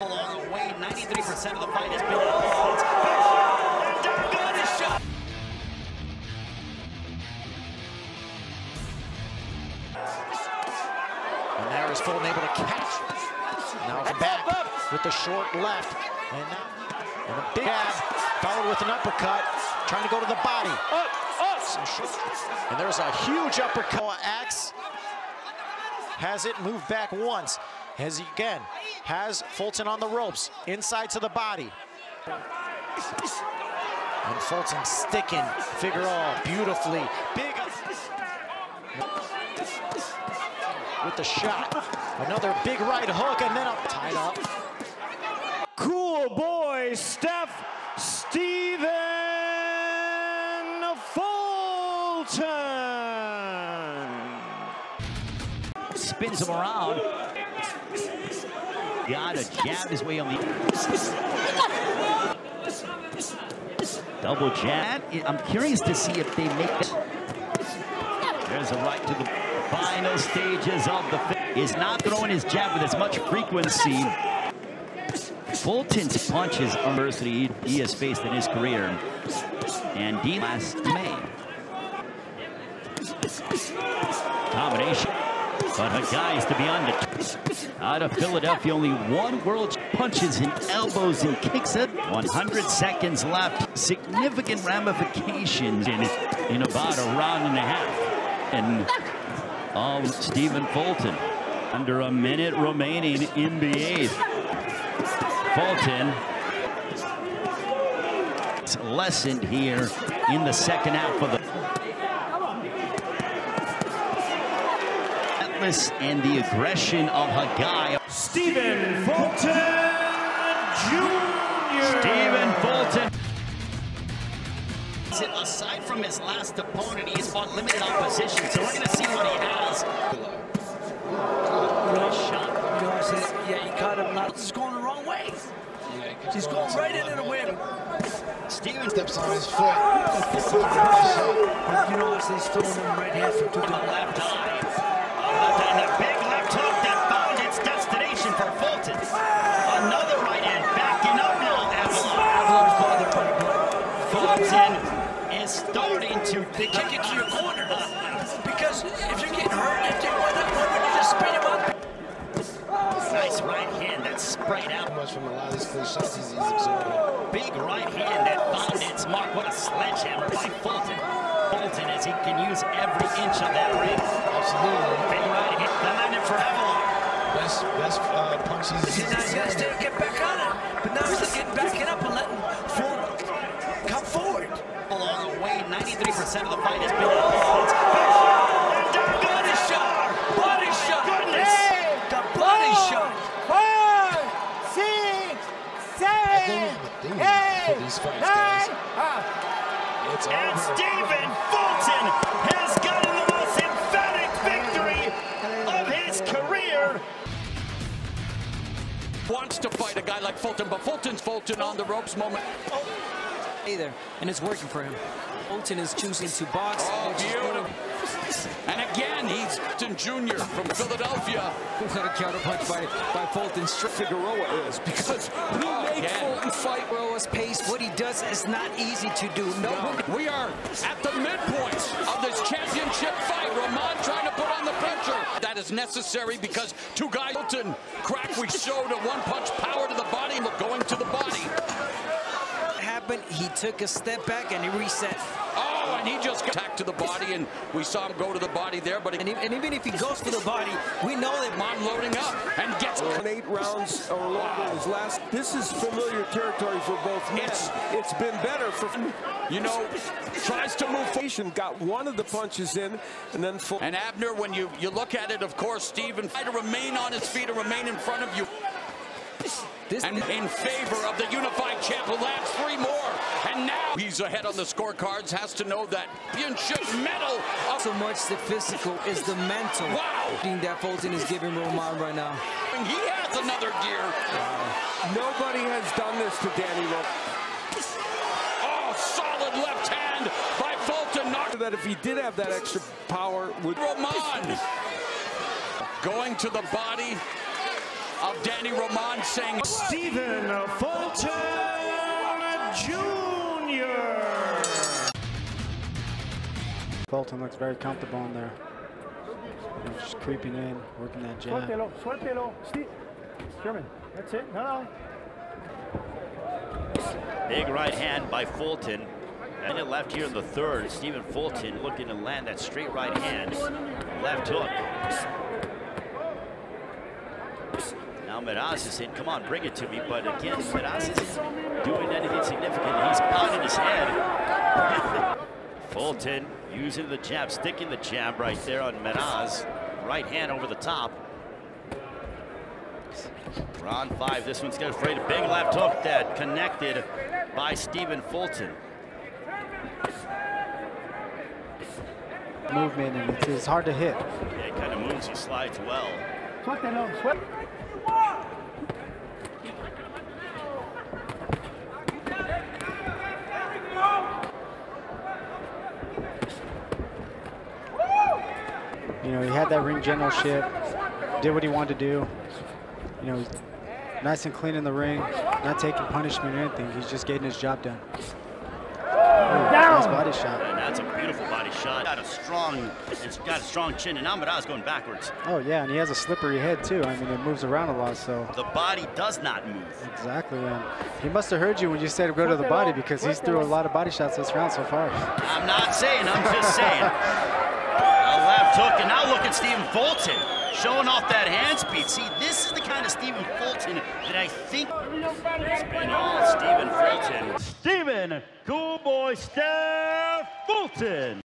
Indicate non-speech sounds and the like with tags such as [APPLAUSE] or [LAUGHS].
Along the way, 93% of the fight has been offense. And there is Fulton able to catch. Now back with the short left. And now and a big jab, followed with an uppercut, trying to go to the body. And there's a huge uppercut. Axe has it moved back once. As he again has Fulton on the ropes, inside to the body. And Fulton sticking Figueroa beautifully. Big with the shot. Another big right hook and then up tied up. Cool boy Steph Stephen Fulton. Spins him around. Got to jab his way on the. Double jab. I'm curious to see if they make it. There's a right to the final stages of the. Is not throwing his jab with as much frequency. Fulton's punches adversity he has faced in his career. And D last May. Combination. But a guy is to be on the out of Philadelphia, only one world punches and elbows and kicks it. 100 seconds left. Significant ramifications in in about a round and a half. And oh, Stephen Fulton under a minute remaining in the eighth. Fulton lessened here in the second half of the relentless and the aggression of Khegai. Stephen Fulton Jr. Stephen Fulton. Aside from his last opponent, he's fought limited opposition, so we're going to see what he has. Nice shot. You know what Yeah, he caught him not. It's going the wrong way. He's going right into the wind. Stephen steps on his foot. You know what I'm? He's throwing him right hand from the two left eye. Left eye, and a big left hook that found its destination for Fulton. Another right hand backing up now. Avelar. Avelar's father, Fulton is starting to They kick it to your corner. Because if you're getting hurt, if they why not, why you just spin him up? Nice right hand that sprayed out. Much from a lot of these clean shots he's, he's absorbing. Big right hand that found its mark. What a sledgehammer by Fulton. Fulton as he can use every inch of that ring. Absolutely. Big right hand. The landed for Avelar. Best, best uh, punch he's, See, he's now to still get back on it. But now he's getting backing up and letting Fulton come forward. Along the way, 93% of the fight has been offense. And Dargon Body shot. shot. Body shot. Goodness. The body shot. Five, six, seven, theme eight, for these fights, nine. Guys. It's And here. Stephen Fulton has gotten the most emphatic victory of his career. wants to fight a guy like Fulton, but Fulton's Fulton on the ropes moment. either, and it's working for him. Fulton is choosing to box. Oh, which is beautiful. good. And again, he's Fulton Jr. from Philadelphia. What a counterpunch by, by Fulton. Figueroa is because we make Again. Fulton fight Roa's pace. What he does is not easy to do. No, We are at the midpoint of this championship fight. Roman trying to put on the pressure. That is necessary because two guys, Fulton, crack, we showed a one-punch power to the body, we're going to the body. happened. He took a step back and he reset. Oh, and he just attacked to the body, and we saw him go to the body there, but And, e- and even if he goes for the body, we know that Roman loading up and gets eight rounds or longer his last. This is familiar territory for both men. It's- it's been better for. you know, tries to move forward. Got one of the punches in, and then full. And Abner, when you, you look at it, of course, Stephen, try to remain on his feet and remain in front of you. This And in favor of the unified champ who lands three more. And now he's ahead on the scorecards, has to know that championship medal. Of, so much the physical is the mental Wow. thing that Fulton is giving Roman right now. and he has another gear. Wow. Nobody has done this to Danny Rowe. Oh, solid left hand by Fulton. Knocked That if he did have that extra power, would Roman. Going to the body. Of Danny Roman saying, Stephen Fulton Jr. Fulton looks very comfortable in there. You know, just creeping in, working that jab. Suéltelo, suéltelo. Steve. Sherman, that's it. No, no. Big right hand by Fulton. And it left here in the third. Stephen Fulton looking to land that straight right hand. Left hook. Now Meraz is in. Come on, bring it to me. But again, Meraz isn't doing anything significant. He's pounding his head. [LAUGHS] Fulton using the jab, sticking the jab right there on Meraz. Right hand over the top. Round five. This one's got afraid. A big left hook that connected by Stephen Fulton. Movement, and it's, it's hard to hit. Yeah, he kind of moves, he slides well. Suéltelo, suéltelo. You know, he had that ring generalship, did what he wanted to do. You know, nice and clean in the ring, not taking punishment or anything. He's just getting his job done. Ooh, nice body shot. And that's a beautiful body shot. Got a strong, it's got a strong chin, and now Meraz going backwards. Oh yeah, and he has a slippery head too. I mean, it moves around a lot, so. The body does not move. Exactly, and he must have heard you when you said go to the body because he's threw a lot of body shots this round so far. I'm not saying, I'm just saying. [LAUGHS] Hook, and now look at Stephen Fulton showing off that hand speed. See, this is the kind of Stephen Fulton that I think it's been all Stephen Fulton. Stephen, cool boy Steph Fulton.